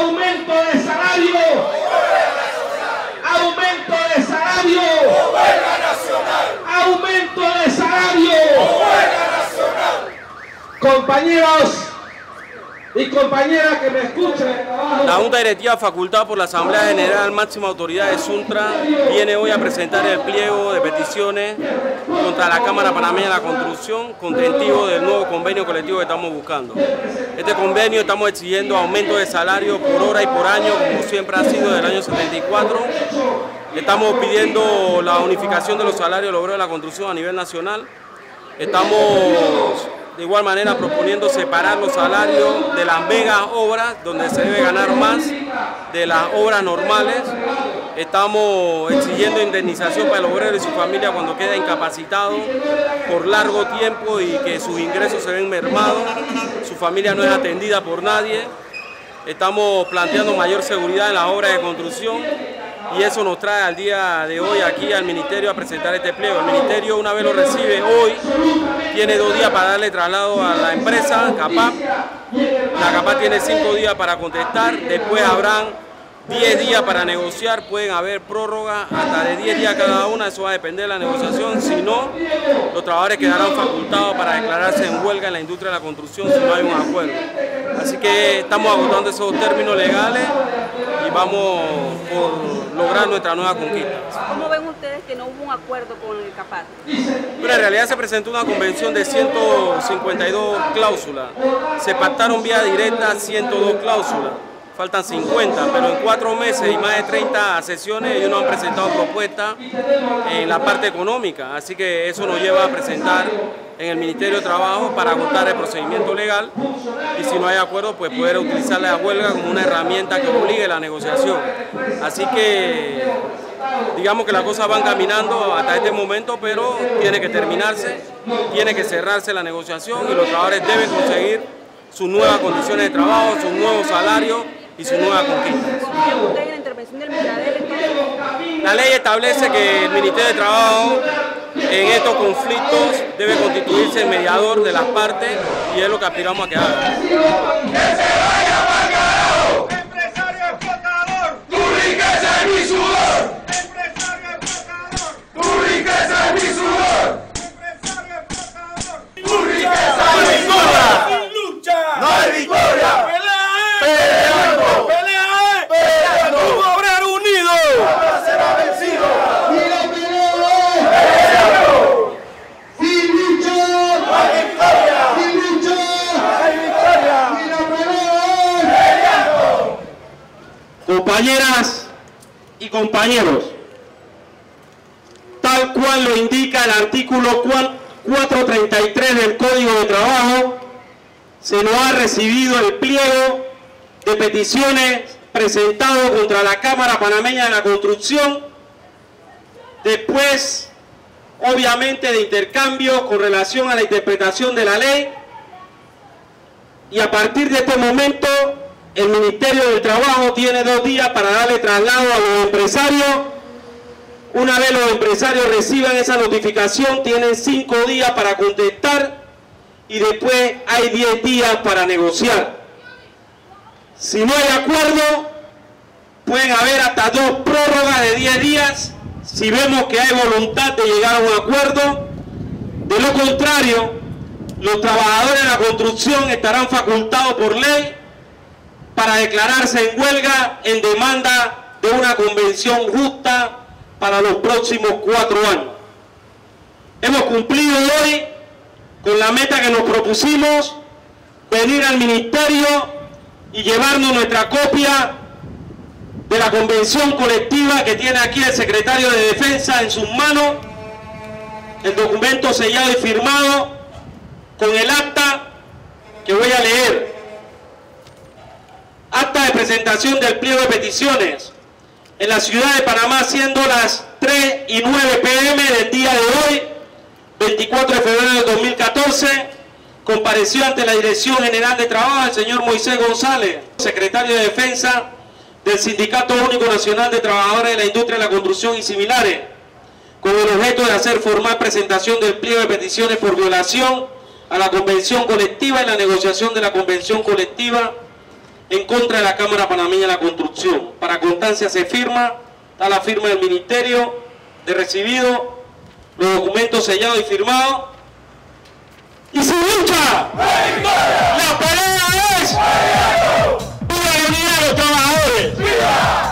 aumento de salario, aumento de salario, aumento de salario, compañeros y compañeras que me escuchen. La Junta Directiva facultada por la Asamblea General Máxima Autoridad de Suntra viene hoy a presentar el pliego de peticiones contra la Cámara Panameña de la Construcción con tentivo del nuevo convenio colectivo que estamos buscando. Este convenio estamos exigiendo aumento de salario por hora y por año, como siempre ha sido desde el año 74. Estamos pidiendo la unificación de los salarios de de la construcción a nivel nacional. Estamos de igual manera proponiendo separar los salarios de las megas obras, donde se debe ganar más de las obras normales. Estamos exigiendo indemnización para el obrero y su familia cuando queda incapacitado por largo tiempo y que sus ingresos se ven mermados, su familia no es atendida por nadie. Estamos planteando mayor seguridad en las obras de construcción y eso nos trae al día de hoy aquí al Ministerio a presentar este pliego. El Ministerio una vez lo recibe hoy, tiene dos días para darle traslado a la empresa, CAPAP. La CAPAP tiene cinco días para contestar, después habrán 10 días para negociar, pueden haber prórroga hasta de 10 días cada una, eso va a depender de la negociación, si no, los trabajadores quedarán facultados para declararse en huelga en la industria de la construcción si no hay un acuerdo. Así que estamos agotando esos términos legales y vamos por lograr nuestra nueva conquista. ¿Cómo ven ustedes que no hubo un acuerdo con el CAPAT? Pero en realidad se presentó una convención de 152 cláusulas, se pactaron vía directa 102 cláusulas faltan 50, pero en cuatro meses y más de 30 sesiones ellos no han presentado propuestas en la parte económica, así que eso nos lleva a presentar en el Ministerio de Trabajo para agotar el procedimiento legal y si no hay acuerdo pues poder utilizar la huelga como una herramienta que obligue la negociación. Así que digamos que las cosas van caminando hasta este momento, pero tiene que terminarse, tiene que cerrarse la negociación y los trabajadores deben conseguir sus nuevas condiciones de trabajo, sus nuevos salarios y su nueva conquista. La ley establece que el Ministerio de Trabajo en estos conflictos debe constituirse el mediador de las partes y es lo que aspiramos a que haga. Compañeras y compañeros, tal cual lo indica el artículo 433 del Código de Trabajo, se nos ha recibido el pliego de peticiones presentado contra la Cámara Panameña de la Construcción, después, obviamente, de intercambio con relación a la interpretación de la ley, y a partir de este momento el Ministerio del Trabajo tiene dos días para darle traslado a los empresarios. Una vez los empresarios reciban esa notificación, tienen cinco días para contestar y después hay diez días para negociar. Si no hay acuerdo, pueden haber hasta dos prórrogas de diez días si vemos que hay voluntad de llegar a un acuerdo. De lo contrario, los trabajadores de la construcción estarán facultados por ley para declararse en huelga en demanda de una convención justa para los próximos cuatro años. Hemos cumplido hoy con la meta que nos propusimos, venir al ministerio y llevarnos nuestra copia de la convención colectiva que tiene aquí el secretario de Defensa en sus manos, el documento sellado y firmado con el acta que voy a leer acta de presentación del pliego de peticiones en la ciudad de Panamá siendo las 3 y 9 pm del día de hoy 24 de febrero del 2014 compareció ante la Dirección General de Trabajo el señor Moisés González secretario de Defensa del Sindicato Único Nacional de Trabajadores de la Industria de la Construcción y similares con el objeto de hacer formal presentación del pliego de peticiones por violación a la convención colectiva y la negociación de la convención colectiva en contra de la Cámara Panameña de la Construcción. Para constancia se firma, está la firma del Ministerio de recibido, los documentos sellados y firmados. Y sin lucha, la pelea es ¡Viva la unidad de los trabajadores!